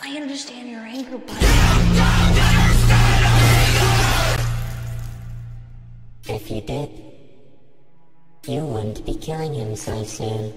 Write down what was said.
I understand your anger, but If you did, you wouldn't be killing him so soon.